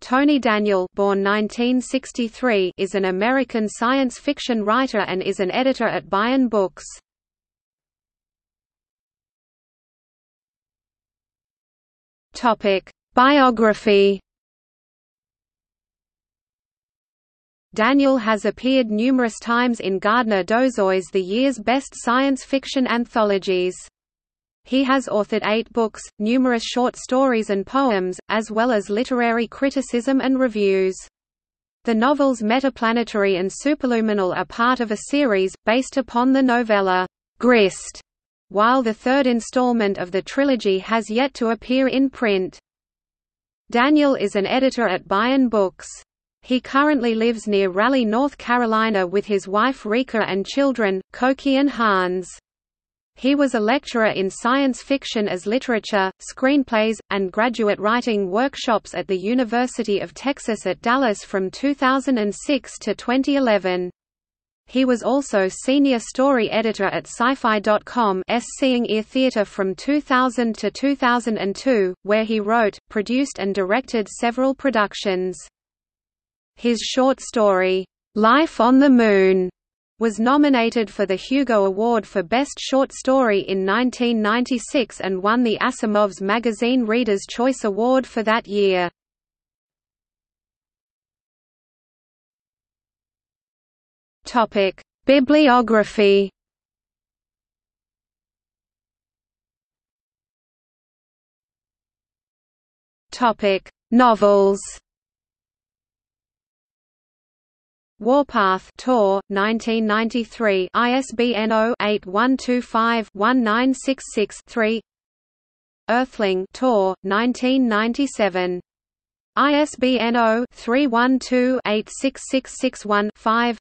Tony Daniel born 1963 is an American science fiction writer and is an editor at Baen Books. Biography Daniel has appeared numerous times in Gardner Dozois the year's best science fiction anthologies. He has authored eight books, numerous short stories and poems, as well as literary criticism and reviews. The novels Metaplanetary and Superluminal are part of a series, based upon the novella, Grist, while the third installment of the trilogy has yet to appear in print. Daniel is an editor at Baen Books. He currently lives near Raleigh, North Carolina with his wife Rika and children, Koki and Hans. He was a lecturer in science fiction as literature, screenplays, and graduate writing workshops at the University of Texas at Dallas from 2006 to 2011. He was also senior story editor at sci-fi.com Seeing Ear Theater from 2000 to 2002, where he wrote, produced and directed several productions. His short story, Life on the Moon, was nominated for the Hugo Award for Best Short Story in 1996 and won the Asimov's Magazine Reader's Choice Award for that year. Bibliography. Novels. Warpath Tor, 1993 ISBN 0-8125-1966-3 Earthling Tor, 1997. ISBN 0-312-86661-5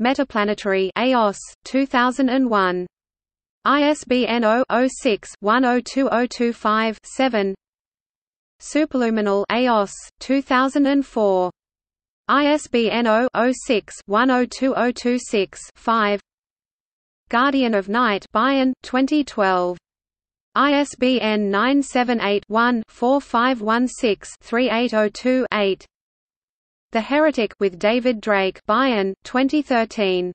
Metaplanetary Eos, 2001. ISBN 0-06-102025-7 Superluminal Eos, 2004. ISBN 0-06-102026-5 Guardian of Night Baen, 2012. ISBN 978-1-4516-3802-8 The Heretic with David Drake Baen, 2013.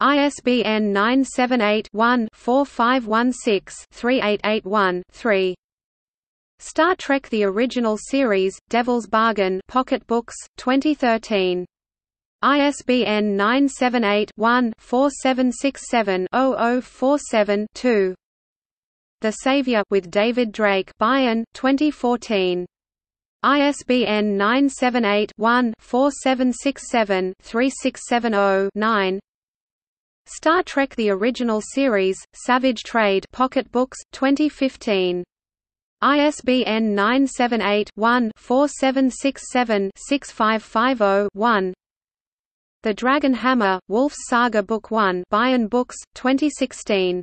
ISBN 978-1-4516-3881-3 Star Trek The Original Series, Devil's Bargain Pocket Books, 2013. ISBN 978-1-4767-0047-2. The Savior with David Drake Baen, 2014. ISBN 978-1-4767-3670-9 Star Trek The Original Series, Savage Trade Pocket Books, 2015. ISBN 978-1-4767-6550-1 The Dragon Hammer, Wolf's Saga Book 1 Baen Books, 2016.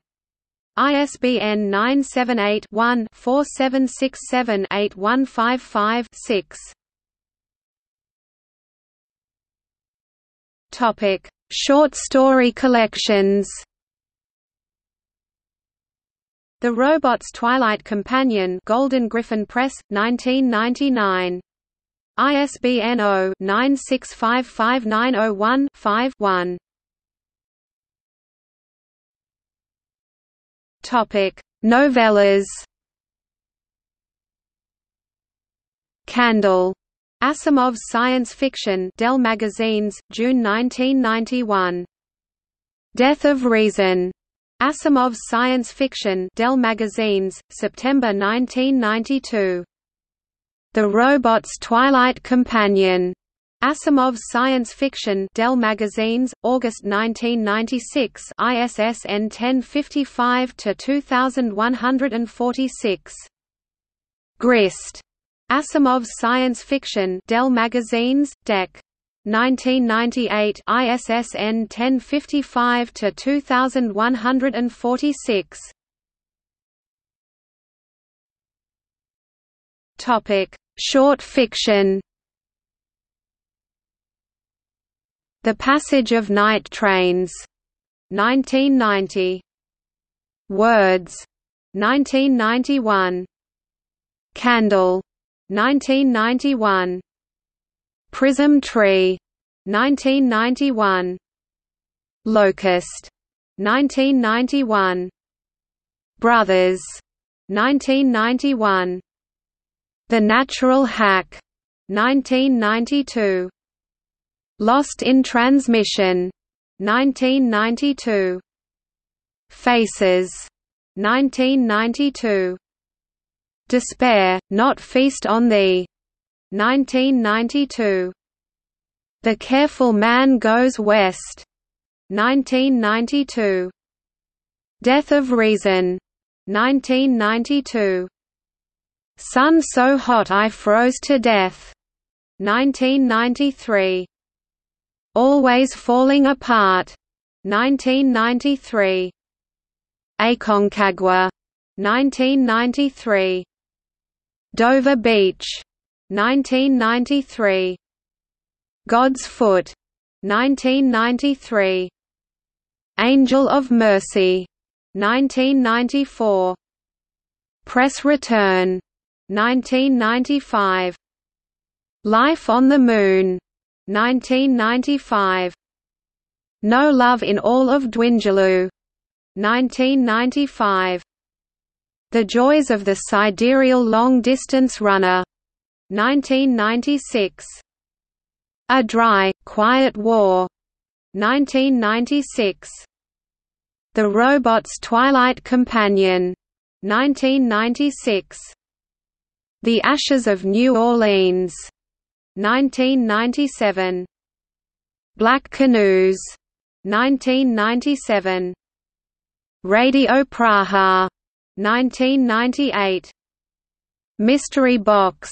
ISBN 978-1-4767-8155-6 Short story collections the Robots Twilight Companion Golden Griffin Press, 1999. ISBN 0-9655901-5-1. Topic: Novellas. Candle. Asimov's Science Fiction Dell Magazines, June 1991. Death of Reason. Asimov's Science Fiction Dell Magazines, September 1992. The Robot's Twilight Companion. Asimov's Science Fiction Dell Magazines, August 1996 ISSN 1055-2146. Grist. Asimov's Science Fiction Dell Magazines, Dec. 1998 ISSN 1055 to 2146 Topic Short fiction. The Passage of Night Trains 1990 Words 1991 Candle 1991. Prism Tree, 1991. Locust, 1991. Brothers, 1991. The Natural Hack, 1992. Lost in Transmission, 1992. Faces, 1992. Despair, Not Feast on Thee, 1992. The Careful Man Goes West, 1992. Death of Reason, 1992. Sun So Hot I Froze to Death, 1993. Always Falling Apart, 1993. Aconcagua, 1993. Dover Beach, 1993. God's Foot, 1993. Angel of Mercy, 1994. Press Return, 1995. Life on the Moon, 1995. No Love in All of Dwingeloo, 1995. The Joys of the Sidereal Long Distance Runner, 1996. A Dry, Quiet War, 1996. The Robot's Twilight Companion, 1996. The Ashes of New Orleans, 1997. Black Canoes, 1997. Radio Praha, 1998. Mystery Box,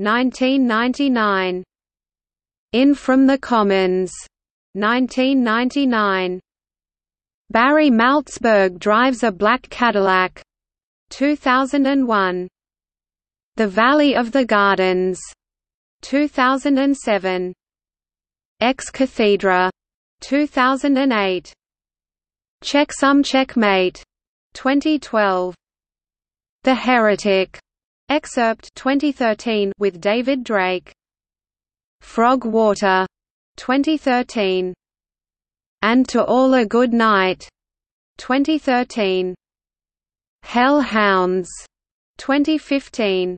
1999. In From the Commons, 1999. Barry Malzberg drives a black Cadillac, 2001. The Valley of the Gardens, 2007. Ex Cathedra, 2008. Checksum Checkmate, 2012. The Heretic, excerpt 2013 with David Drake. Frog Water, 2013. And to All a Good Night, 2013. Hell Hounds, 2015.